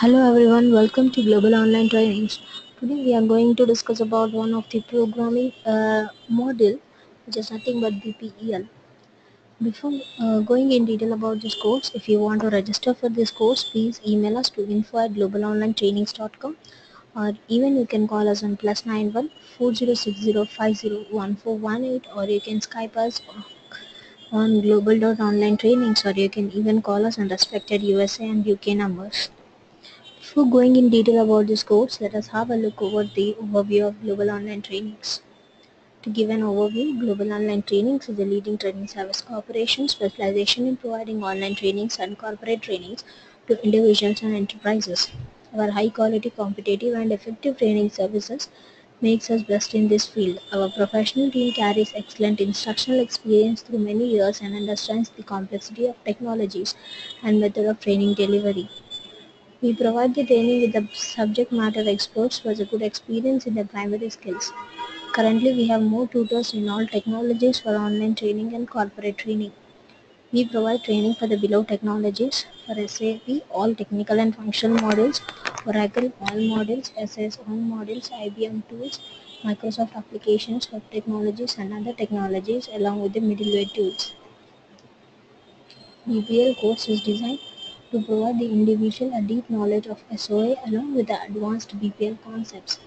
Hello everyone, welcome to Global Online Trainings. Today we are going to discuss about one of the programming uh, module which is nothing but BPEL. Before uh, going in detail about this course, if you want to register for this course, please email us to info at globalonlinetrainings.com or even you can call us on plus 91 4060501418 or you can Skype us on global.online trainings or you can even call us on respected USA and UK numbers. Before going in detail about this course, let us have a look over the overview of Global Online Trainings. To give an overview, Global Online Trainings is a leading training service corporation specialization in providing online trainings and corporate trainings to individuals and enterprises. Our high quality, competitive and effective training services makes us best in this field. Our professional team carries excellent instructional experience through many years and understands the complexity of technologies and method of training delivery. We provide the training with the subject matter experts for a good experience in their primary skills. Currently, we have more tutors in all technologies for online training and corporate training. We provide training for the below technologies for SAP, all technical and functional models, Oracle, all models, SS, all modules, IBM tools, Microsoft applications, web technologies, and other technologies, along with the middleware tools. BPL course is designed to provide the individual a deep knowledge of SOA along with the advanced BPL concepts.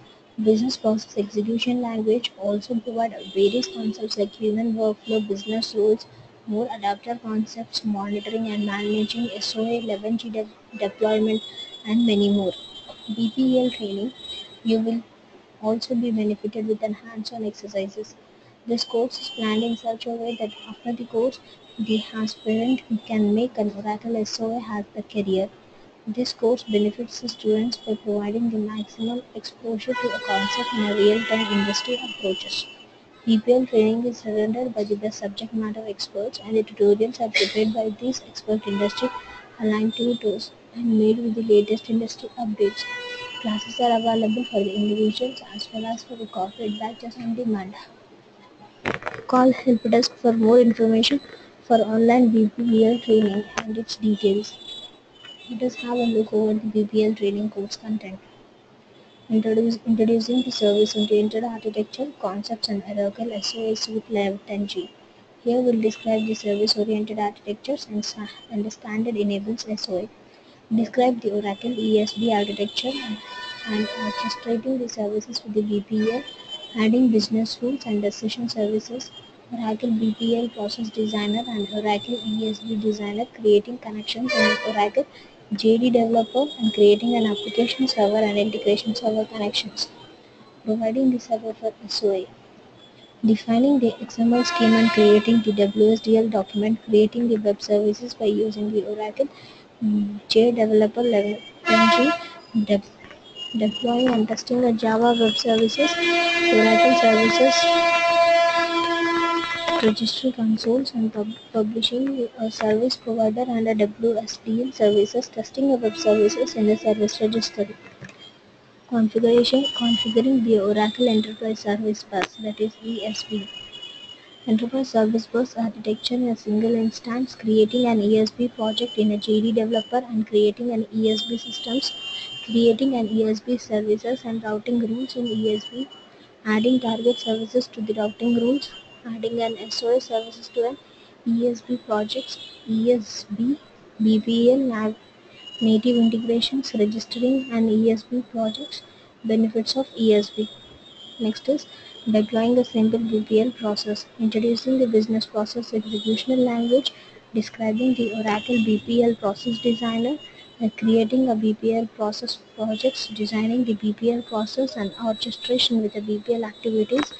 Business process execution language also provide various concepts like human workflow, business rules, more adapter concepts, monitoring and managing SOA 11G de- deployment, and many more. BPL training, you will also be benefited with hands-on exercises. This course is planned in such a way that after the course, the aspirant can make an Oracle SOA as a career. This course benefits the students by providing the maximum exposure to a concept in a real-time industry approaches. BPL training is rendered by the best subject matter experts and the tutorials are prepared by these expert industry aligned tutors and made with the latest industry updates. Classes are available for the individuals as well as for the corporate batches on demand. Call help desk for more information for online BPL training and its details. Let us have a look over the BPL training course content. Introduce, introducing the service-oriented architecture, concepts and Oracle SOA Suite Layout 10G. Here we'll describe the service-oriented architectures and, and the standard enables SOA. Describe the Oracle ESB architecture and orchestrating the services with the BPL, adding business rules and decision services, Oracle BPL Process Designer and Oracle ESB Designer creating connections and Oracle JD Developer and creating an application server and integration server connections. Providing the server for SOA. Defining the XML scheme and creating the WSDL document, creating the web services by using the Oracle mm, JDeveloper 11G, de- deploying and testing the Java web services, Oracle services, registry consoles and pub- publishing a service provider and a WSDL services, testing the web services in the service registry. Configuration configuring the Oracle Enterprise Service Bus that is ESB. Enterprise Service Bus architecture in a single instance, creating an ESB project in a JD developer and creating an ESB systems, creating an ESB services and routing rules in ESB, adding target services to the routing rules, adding an SOA services to an ESB projects, ESB, BPL, native integrations, registering an ESB projects, benefits of ESB. Next is deploying a simple BPL process, introducing the business process execution language, describing the Oracle BPL process designer, and Uh, creating a BPL process projects, designing the BPL process and orchestration with the BPL activities,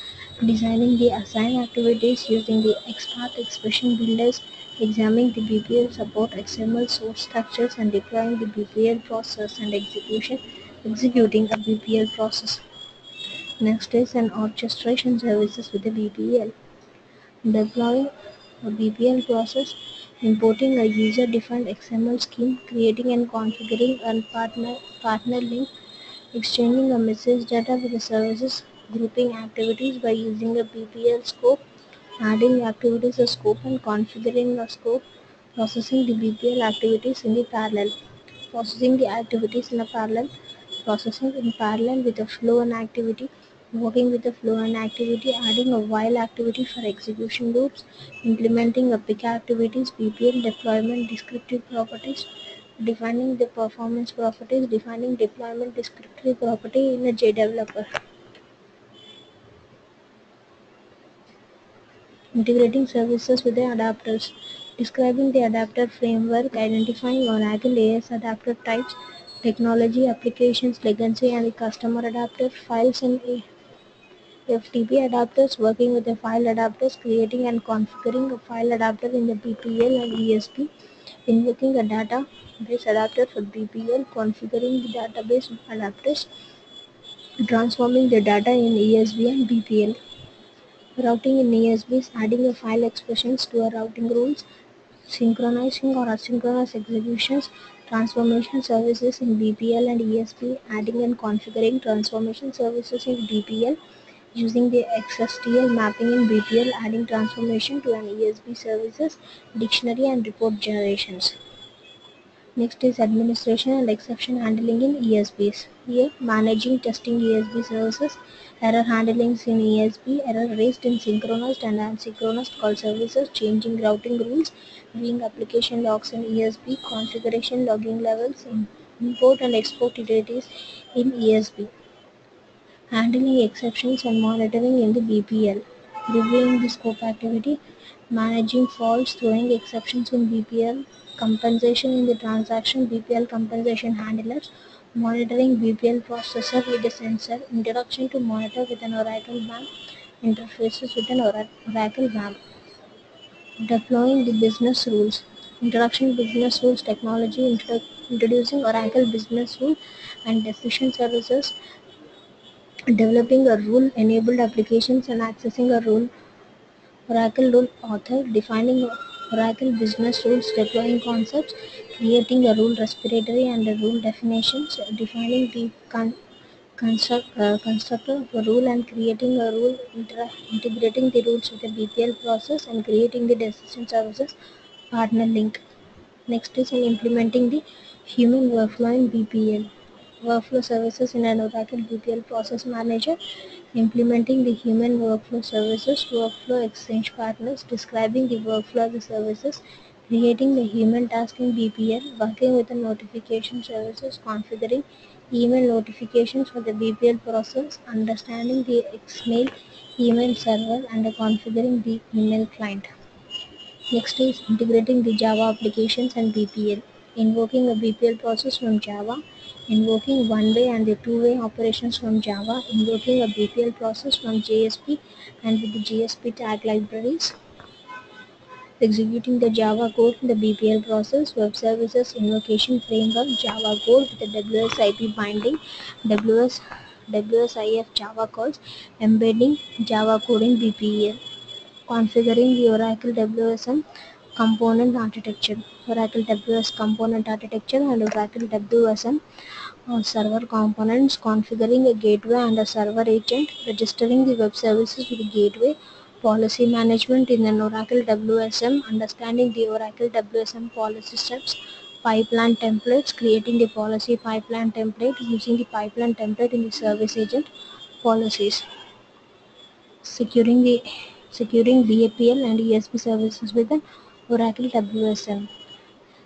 designing the assign activities using the XPath expression builders, examining the BPL support XML source structures and deploying the BPL process and execution, executing a BPL process. Next is an orchestration services with the BPL. Deploying a BPL process, importing a user-defined XML scheme, creating and configuring a partner, partner link, exchanging a message data with the services, grouping activities by using a BPL scope, adding activities a scope and configuring a scope, processing the BPL activities in the parallel. processing the activities in a parallel, processing in parallel with the flow and activity, working with the flow and activity, adding a while activity for execution loops, implementing a pick activities, BPL deployment descriptive properties, defining the performance properties, defining deployment descriptive property in a JDeveloper. Integrating services with the adapters, describing the adapter framework, identifying Oracle AS adapter types, technology, applications, legacy and the customer adapter, files and FTP adapters, working with the file adapters, creating and configuring a file adapter in the BPL and ESB, invoking a database adapter for BPL, configuring the database adapters, transforming the data in ESB and BPL. Routing in ESBs, adding a file expressions to a routing rules, synchronizing or asynchronous executions, transformation services in BPL and ESB, adding and configuring transformation services in BPL, using the XSTL mapping in BPL, adding transformation to an ESB services, dictionary and report generations. Next is administration and exception handling in ESBs. Here, managing testing ESB services, error handlings in ESB, error raised in synchronized and asynchronous call services, changing routing rules, viewing application logs in ESB, configuration logging levels, import and export utilities in ESB, handling exceptions and monitoring in the BPL, reviewing the scope activity, managing faults, throwing exceptions in BPL, compensation in the transaction BPL compensation handlers, monitoring BPL processor with a sensor, introduction to monitor with an Oracle BAM, interfaces with an Oracle BAM, deploying the business rules, introduction business rules technology, introdu- introducing Oracle business rule and decision services, developing a rule enabled applications and accessing a rule Oracle Rule Author, defining Oracle business rules, deploying concepts, creating a rule repository and a rule definitions, defining the con- construct, uh, constructor of a rule and creating a rule, integrating the rules with the BPL process and creating the decision services partner link. Next is in implementing the human workflow in BPL. Workflow services in an Oracle BPL process manager, implementing the human workflow services, workflow exchange partners, describing the workflow of the services, creating the human task in BPL, working with the notification services, configuring email notifications for the BPL process, understanding the XMail email server and configuring the email client. Next is integrating the Java applications and BPL. Invoking a BPL process from Java, invoking one-way and the two-way operations from Java, invoking a BPL process from JSP and with the JSP tag libraries, executing the Java code in the BPL process, web services invocation framework, Java code with the WSIF binding, WS, WSIF Java calls, embedding Java code in BPL configuring the Oracle WSM component architecture, Oracle WS component architecture and Oracle WSM uh, server components, configuring a gateway and a server agent, registering the web services with gateway, policy management in an Oracle WSM, understanding the Oracle WSM policy steps, pipeline templates, creating the policy pipeline template, using the pipeline template in the service agent policies securing the securing BAPL and ESB services with an Oracle WSM,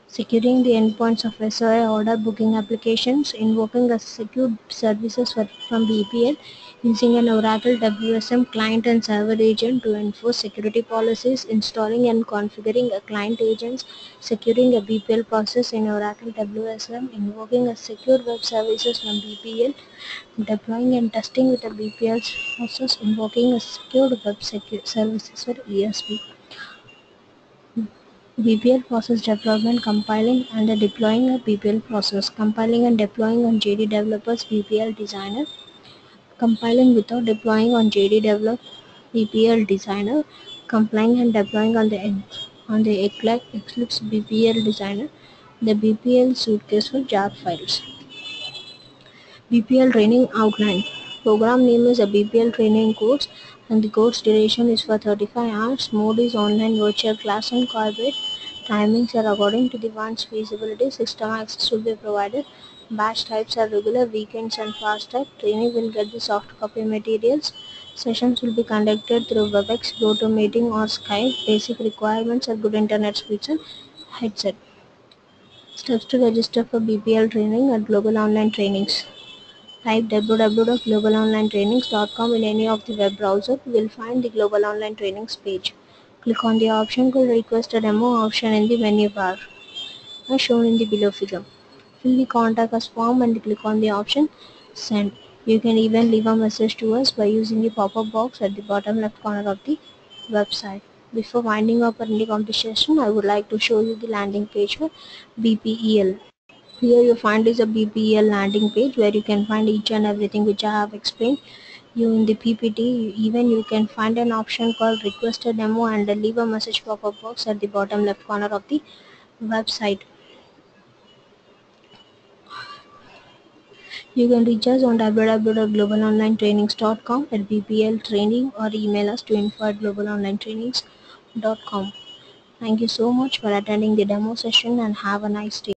securing the endpoints of SOA order booking applications, invoking a secured services from BPL, using an Oracle WSM client and server agent to enforce security policies, installing and configuring a client agent, securing a BPL process in Oracle WSM, invoking a secure web services from BPL, deploying and testing with a BPL process, invoking a secured web secu- services for ESB. BPL process development, compiling and deploying a BPL process, compiling and deploying on JD Developers BPL Designer, compiling without deploying on JD Develop BPL Designer, compiling and deploying on the on the Eclipse BPL Designer, the BPL suitcase for jar files. BPL training outline. Program name is a BPL training course and the course duration is for 35 hours. Mode is online virtual class and corporate. Timings are according to the one's feasibility. System access will be provided. Batch types are regular, weekends and fast track. Training will get the soft copy materials. Sessions will be conducted through WebEx, GoToMeeting or Skype. Basic requirements are good internet speeds and headset. Steps to register for BPL training at Global Online Trainings. Type www.globalonlinetrainings.com in any of the web browser. You will find the Global Online Trainings page. Click on the option called Request a Demo option in the menu bar as shown in the below figure. Fill the contact us form and click on the option Send. You can even leave a message to us by using the pop-up box at the bottom left corner of the website. Before winding up our competition, I would like to show you the landing page for BPEL. Here you find is a BPL landing page where you can find each and everything which I have explained you in the PPT. Even you can find an option called request a demo and leave a message pop-up box at the bottom left corner of the website. You can reach us on www.globalonlinetrainings.com at BPL training or email us to info at globalonlinetrainings.com. Thank you so much for attending the demo session and have a nice day.